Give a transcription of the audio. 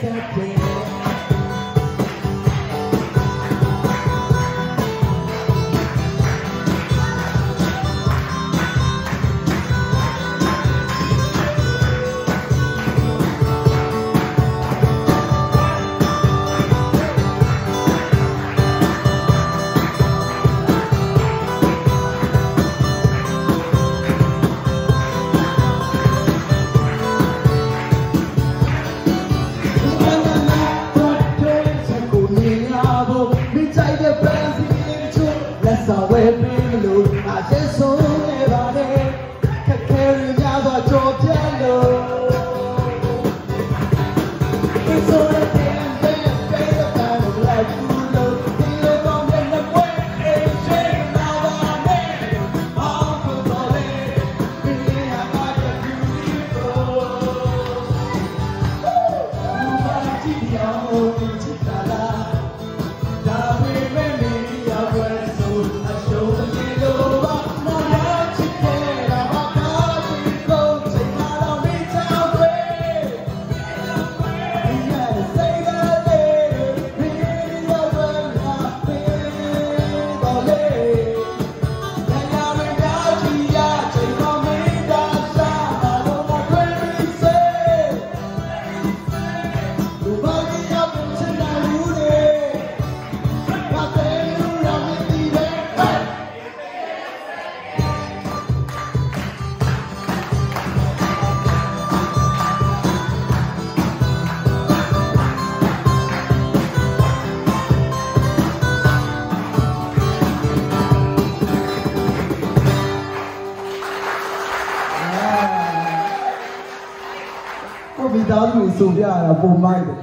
That's trouble Me take the best in two Let's not wait me look I just want everybody Can carry down the door yellow It's all a damn damn day of time of life you look Feel it on the left way It's shaking now I need All for the day Feeling how I can do it all Nobody keep your own in Chitala Dubai. ကိုမိသားစုစုပြရတာပုံမိုက်တယ်